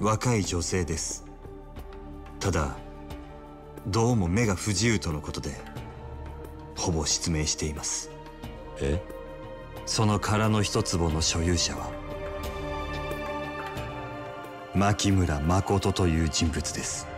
若い女性です。ただどうも目が不自由とのことでほぼ失明しています。え？その殻の一坪の所有者は牧村誠という人物です。